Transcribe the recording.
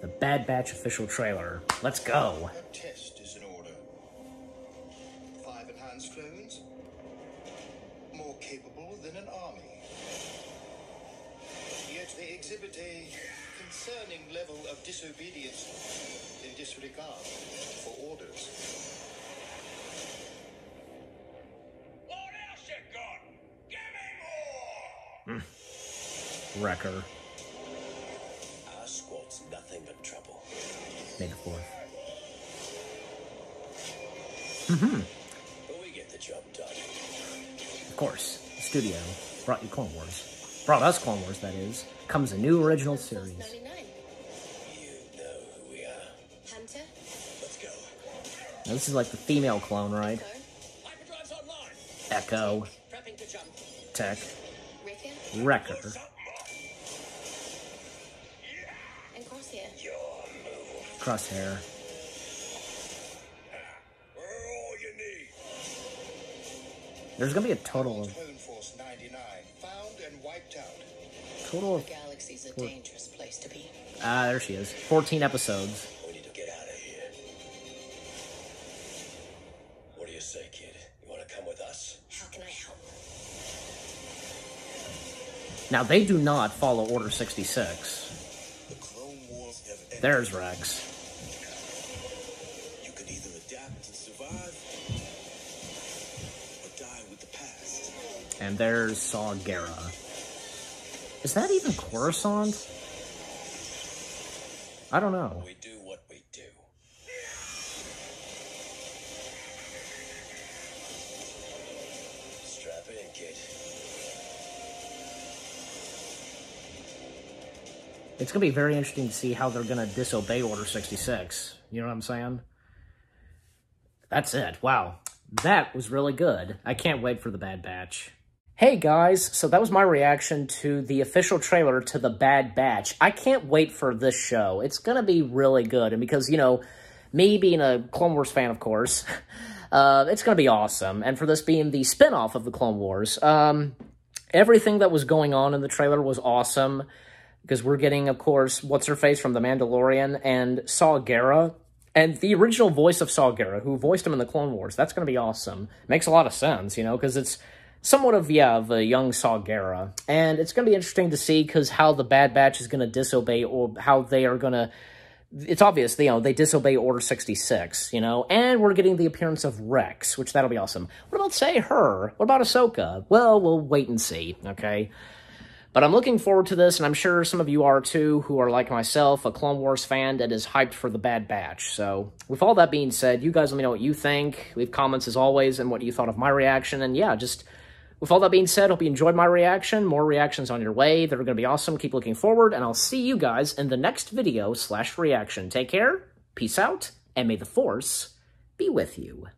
the Bad Batch official trailer. Let's go. A test is in order. Five enhanced clones, more capable than an army. Yet they exhibit a concerning level of disobedience and disregard for orders. What else you got? Give me more! Hmm. Wrecker. May the 4th. But we get the job done. Of course, the studio brought you Clone Wars. Brought us Clone Wars, that is. Comes a new original series. 99. You know who we are. Hunter, Let's go. Now, this is like the female clone, right? Go, Hyperdrive's online. Echo, prepping to jump. Tech, Wrecker. Crosshair. We're all you need. There's gonna be a total of 99, found and wiped out. total The of galaxy's a dangerous place to be. ah, there she is. 14 episodes. We need to get out of here. What do you say, kid? You want to come with us? How can I help? Now they do not follow Order 66. The Clone Wars have ended. There's Rex. Adapt and survive, or die with the past. And there's Saw. Is that even Coruscant? I don't know. We do what we do. Strap in, kid. It's gonna be very interesting to see how they're gonna disobey Order 66. You know what I'm saying? That's it. Wow. That was really good. I can't wait for the Bad Batch. Hey guys, so that was my reaction to the official trailer to the Bad Batch. I can't wait for this show. It's gonna be really good. And because, you know, me being a Clone Wars fan, of course, uh, it's gonna be awesome. And for this being the spin-off of the Clone Wars, um, everything that was going on in the trailer was awesome because we're getting, of course, what's her face from The Mandalorian and Saw Gerrera. And the original voice of Saw Gerrera, who voiced him in the Clone Wars, that's going to be awesome. Makes a lot of sense, you know, because it's somewhat of, yeah, of a young Saw Gerrera. And it's going to be interesting to see because how the Bad Batch is going to disobey or how they are going to... It's obvious, you know, they disobey Order 66, you know, and we're getting the appearance of Rex, which that'll be awesome. What about, say, her? What about Ahsoka? Well, we'll wait and see, okay? But I'm looking forward to this, and I'm sure some of you are too, who are like myself, a Clone Wars fan that is hyped for the Bad Batch. So, with all that being said, you guys let me know what you think. Leave comments as always and what you thought of my reaction. And yeah, just with all that being said, hope you enjoyed my reaction. More reactions on your way. They're going to be awesome. Keep looking forward, and I'll see you guys in the next video slash reaction. Take care, peace out, and may the Force be with you.